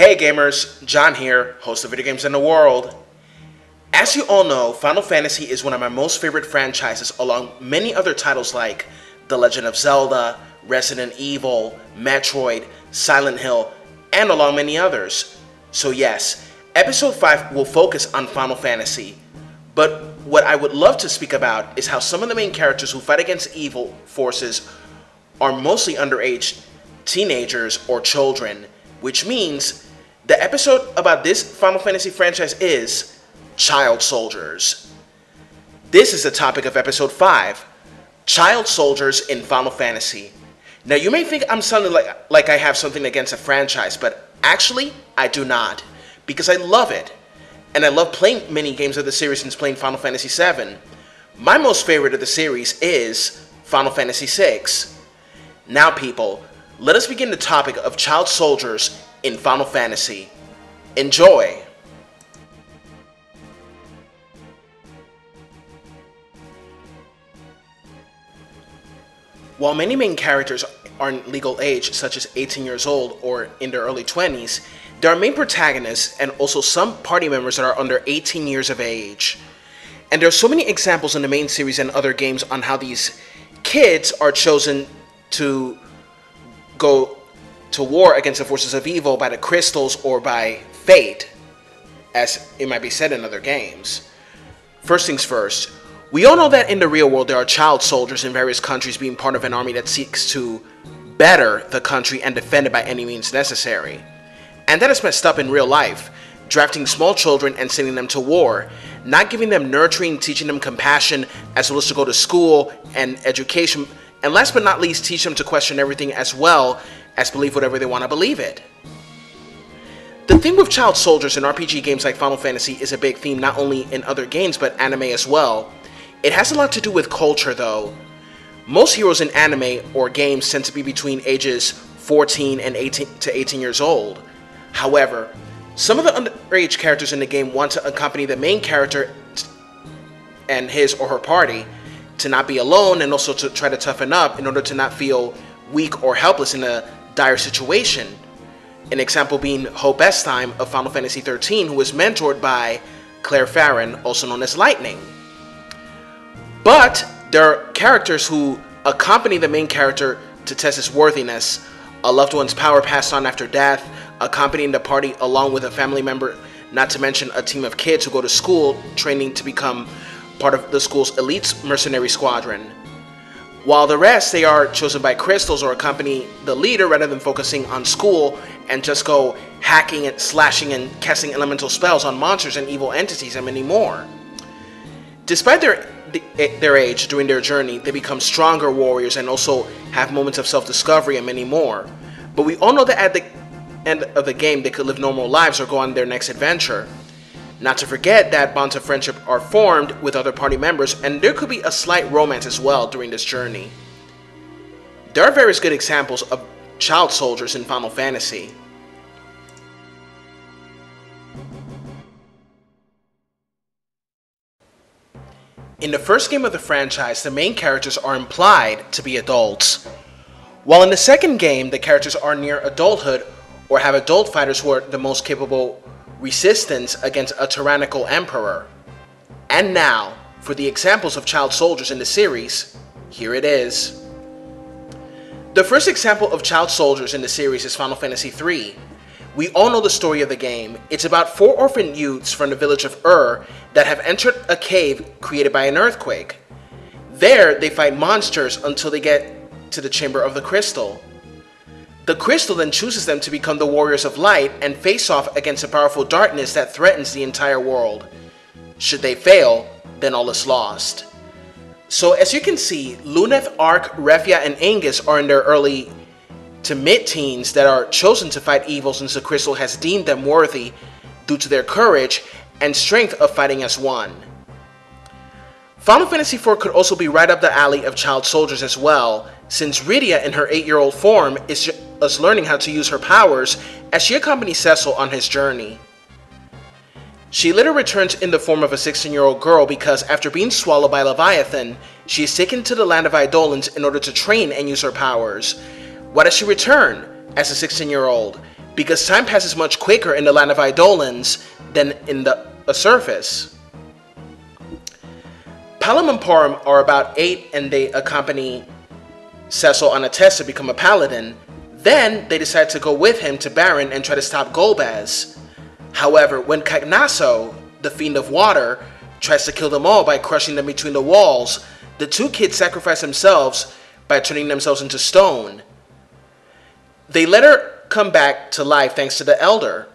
Hey gamers, John here, host of Video Games and the World. As you all know, Final Fantasy is one of my most favorite franchises along many other titles like The Legend of Zelda, Resident Evil, Metroid, Silent Hill, and along many others. So yes, episode 5 will focus on Final Fantasy, but what I would love to speak about is how some of the main characters who fight against evil forces are mostly underage teenagers or children, which means the episode about this Final Fantasy franchise is Child Soldiers. This is the topic of episode 5 Child Soldiers in Final Fantasy. Now, you may think I'm sounding like, like I have something against a franchise, but actually, I do not, because I love it. And I love playing many games of the series since playing Final Fantasy VII. My most favorite of the series is Final Fantasy VI. Now, people, let us begin the topic of child soldiers in Final Fantasy. Enjoy! While many main characters are in legal age, such as 18 years old or in their early 20s, there are main protagonists and also some party members that are under 18 years of age. And there are so many examples in the main series and other games on how these kids are chosen to go to war against the forces of evil by the crystals or by fate, as it might be said in other games. First things first, we all know that in the real world there are child soldiers in various countries being part of an army that seeks to better the country and defend it by any means necessary. And that is messed up in real life, drafting small children and sending them to war, not giving them nurturing, teaching them compassion, as well as to go to school and education, and last but not least, teach them to question everything as well as believe whatever they want to believe it. The theme with child soldiers in RPG games like Final Fantasy is a big theme not only in other games but anime as well. It has a lot to do with culture though. Most heroes in anime or games tend to be between ages 14 and 18 to 18 years old. However, some of the underage characters in the game want to accompany the main character and his or her party to not be alone and also to try to toughen up in order to not feel weak or helpless in a dire situation. An example being Hope Estheim of Final Fantasy XIII, who was mentored by Claire Farron, also known as Lightning. But there are characters who accompany the main character to test his worthiness, a loved one's power passed on after death, accompanying the party along with a family member, not to mention a team of kids who go to school training to become part of the school's elite mercenary squadron. While the rest, they are chosen by crystals or accompany the leader rather than focusing on school and just go hacking and slashing and casting elemental spells on monsters and evil entities and many more. Despite their eh, their age during their journey, they become stronger warriors and also have moments of self-discovery and many more. But we all know that at the end of the game, they could live normal lives or go on their next adventure. Not to forget that bonds of friendship are formed with other party members, and there could be a slight romance as well during this journey. There are various good examples of child soldiers in Final Fantasy. In the first game of the franchise, the main characters are implied to be adults, while in the second game, the characters are near adulthood or have adult fighters who are the most capable resistance against a tyrannical emperor. And now, for the examples of child soldiers in the series, here it is. The first example of child soldiers in the series is Final Fantasy III. We all know the story of the game. It's about four orphan youths from the village of Ur that have entered a cave created by an earthquake. There, they fight monsters until they get to the Chamber of the Crystal. The crystal then chooses them to become the warriors of light and face off against a powerful darkness that threatens the entire world. Should they fail, then all is lost. So as you can see, Luneth, Arc, Refia, and Ingus are in their early to mid-teens that are chosen to fight evil since the crystal has deemed them worthy due to their courage and strength of fighting as one. Final Fantasy IV could also be right up the alley of child soldiers as well, since Rydia in her 8-year-old form is just learning how to use her powers as she accompanies Cecil on his journey. She later returns in the form of a 16-year-old girl because after being swallowed by Leviathan, she is taken to the land of Eidolons in order to train and use her powers. Why does she return as a 16-year-old? because time passes much quicker in the land of Eidolons than in the surface. Palom and Porom are about eight and they accompany Cecil on a test to become a paladin. Then they decide to go with him to Baron and try to stop Golbez. However, when Cagnazzo, the Fiend of Water, tries to kill them all by crushing them between the walls, the two kids sacrifice themselves by turning themselves into stone. They let her come back to life thanks to the Elder.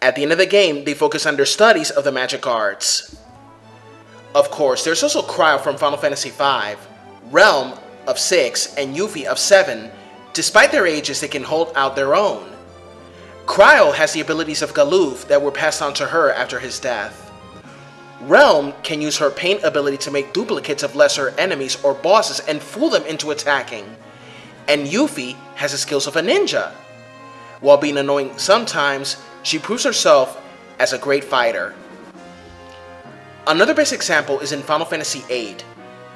At the end of the game, they focus on their studies of the magic arts. Of course, there's also Krile from Final Fantasy V, Relm of 6, and Yuffie of 7. Despite their ages, they can hold out their own. Krile has the abilities of Galuf that were passed on to her after his death. Relm can use her paint ability to make duplicates of lesser enemies or bosses and fool them into attacking. And Yuffie has the skills of a ninja. While being annoying sometimes, she proves herself as a great fighter. Another best example is in Final Fantasy VIII.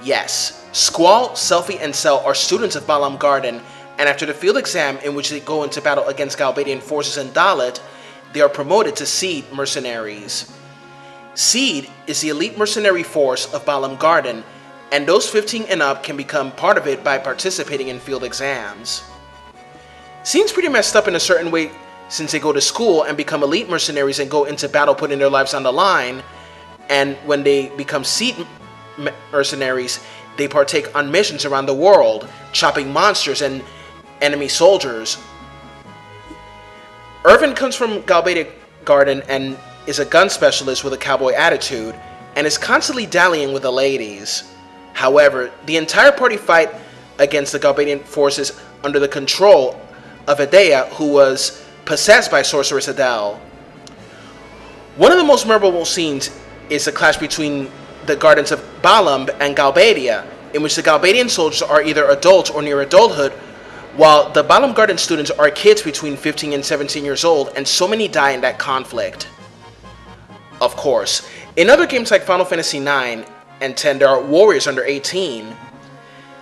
Yes, Squall, Selphie, and Zell are students of Balamb Garden, and after the field exam in which they go into battle against Galbadian forces in Dollet, they are promoted to Seed mercenaries. Seed is the elite mercenary force of Balamb Garden, and those 15 and up can become part of it by participating in field exams. Seems pretty messed up in a certain way since they go to school and become elite mercenaries and go into battle putting their lives on the line, and when they become seed mercenaries, they partake on missions around the world, chopping monsters and enemy soldiers. Irvine comes from Galbadia Garden and is a gun specialist with a cowboy attitude, and is constantly dallying with the ladies. However, the entire party fight against the Galbadian forces under the control of Edea, who was possessed by Sorceress Adele. One of the most memorable scenes is the clash between the gardens of Balamb and Galbadia, in which the Galbadian soldiers are either adults or near adulthood, while the Balamb Garden students are kids between 15 and 17 years old, and so many die in that conflict. Of course, in other games like Final Fantasy IX and 10, there are warriors under 18.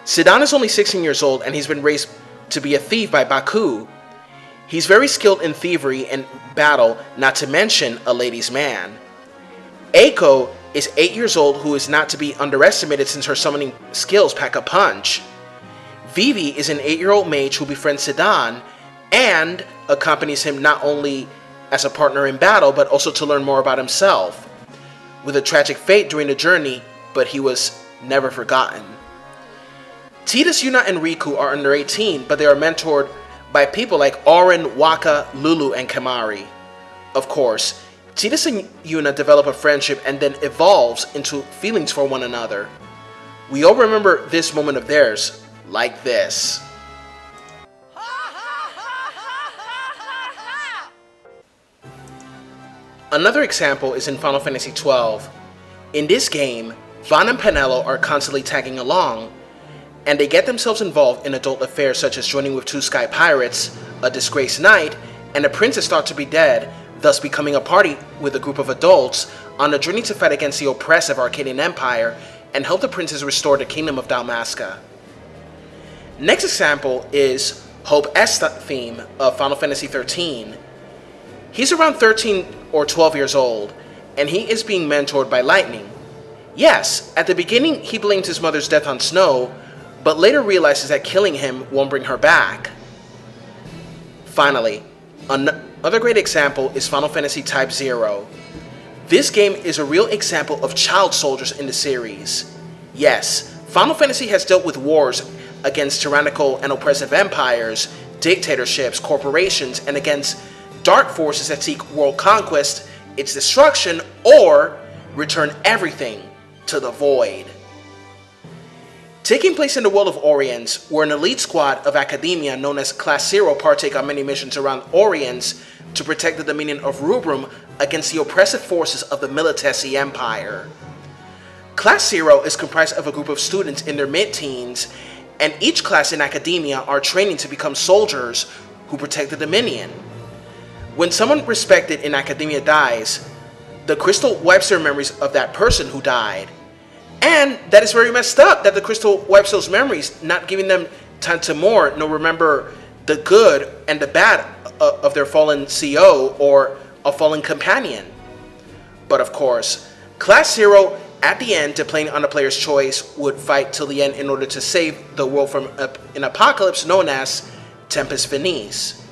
Zidane is only 16 years old and he's been raised to be a thief by Baku, He's very skilled in thievery and battle, not to mention a ladies' man. Eiko is 8 years old who is not to be underestimated since her summoning skills pack a punch. Vivi is an 8 year old mage who befriends Zidane and accompanies him not only as a partner in battle but also to learn more about himself. With a tragic fate during the journey, but he was never forgotten. Tidus, Yuna, and Rikku are under 18, but they are mentored by people like Auron, Wakka, Lulu, and Kimahri. Of course, Tidus and Yuna develop a friendship and then evolves into feelings for one another. We all remember this moment of theirs like this. Another example is in Final Fantasy XII. In this game, Vaan and Penelo are constantly tagging along, and they get themselves involved in adult affairs such as joining with two sky pirates, a disgraced knight, and a princess thought to be dead, thus becoming a party with a group of adults on a journey to fight against the oppressive Archadian Empire and help the princes restore the kingdom of Dalmasca. Next example is Hope Estheim of Final Fantasy XIII. He's around 13 or 12 years old, and he is being mentored by Lightning. Yes, at the beginning he blames his mother's death on Snow, but later realizes that killing him won't bring her back. Finally, another great example is Final Fantasy Type 0. This game is a real example of child soldiers in the series. Yes, Final Fantasy has dealt with wars against tyrannical and oppressive empires, dictatorships, corporations, and against dark forces that seek world conquest, its destruction, or return everything to the void. Taking place in the world of Orience, where an elite squad of academia known as Class Zero partake on many missions around Orience to protect the dominion of Rubrum against the oppressive forces of the Militesi Empire. Class Zero is comprised of a group of students in their mid-teens, and each class in academia are training to become soldiers who protect the Dominion. When someone respected in academia dies, the crystal wipes their memories of that person who died and that is very messed up that the crystal wipes those memories, not giving them time to mourn, nor remember the good and the bad of their fallen CO or a fallen companion. But of course, Class Zero at the end, depending on the player's choice, would fight till the end in order to save the world from an apocalypse known as Tempus Finis.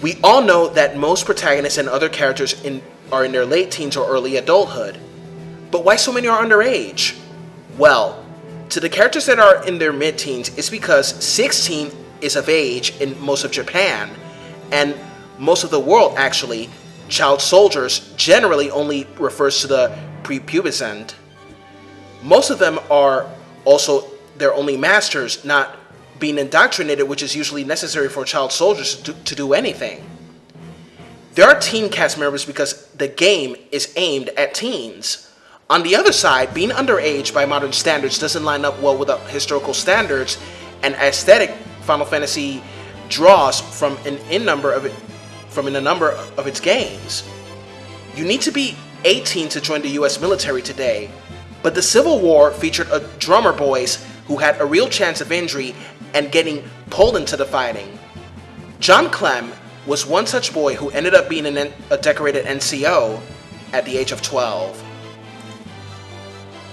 We all know that most protagonists and other characters in, are in their late teens or early adulthood. But why so many are underage? Well, to the characters that are in their mid teens, it's because 16 is of age in most of Japan, and most of the world actually, child soldiers generally only refers to the prepubescent. Most of them are also their only masters, not being indoctrinated, which is usually necessary for child soldiers to, to do anything. There are teen cast members because the game is aimed at teens. On the other side, being underage by modern standards doesn't line up well with the historical standards and aesthetic Final Fantasy draws from an in number of it from in a number of its games. You need to be 18 to join the US military today, but the Civil War featured a drummer boys who had a real chance of injury and getting pulled into the fighting. John Clem was one such boy who ended up being an, a decorated NCO at the age of 12.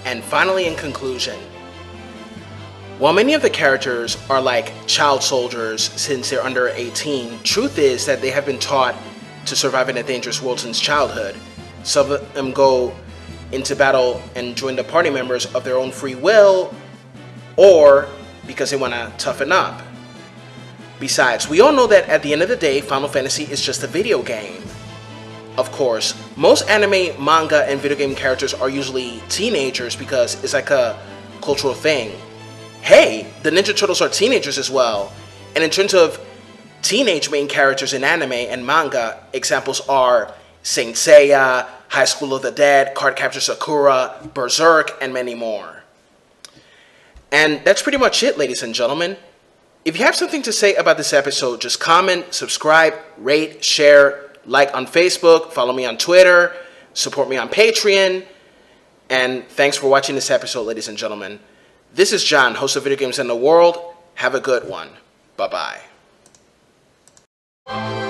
And finally, in conclusion, while many of the characters are like child soldiers since they're under 18, truth is that they have been taught to survive in a dangerous world since childhood. Some of them go into battle and join the party members of their own free will or because they want to toughen up. Besides, we all know that at the end of the day, Final Fantasy is just a video game. Of course, most anime, manga, and video game characters are usually teenagers because it's like a cultural thing. Hey, the Ninja Turtles are teenagers as well. And in terms of teenage main characters in anime and manga, examples are Saint Seiya, High School of the Dead, Cardcaptor Sakura, Berserk, and many more. And that's pretty much it, ladies and gentlemen. If you have something to say about this episode, just comment, subscribe, rate, share, like on Facebook, follow me on Twitter, support me on Patreon, and thanks for watching this episode, ladies and gentlemen. This is John, host of Video Games and the World. Have a good one. Bye bye.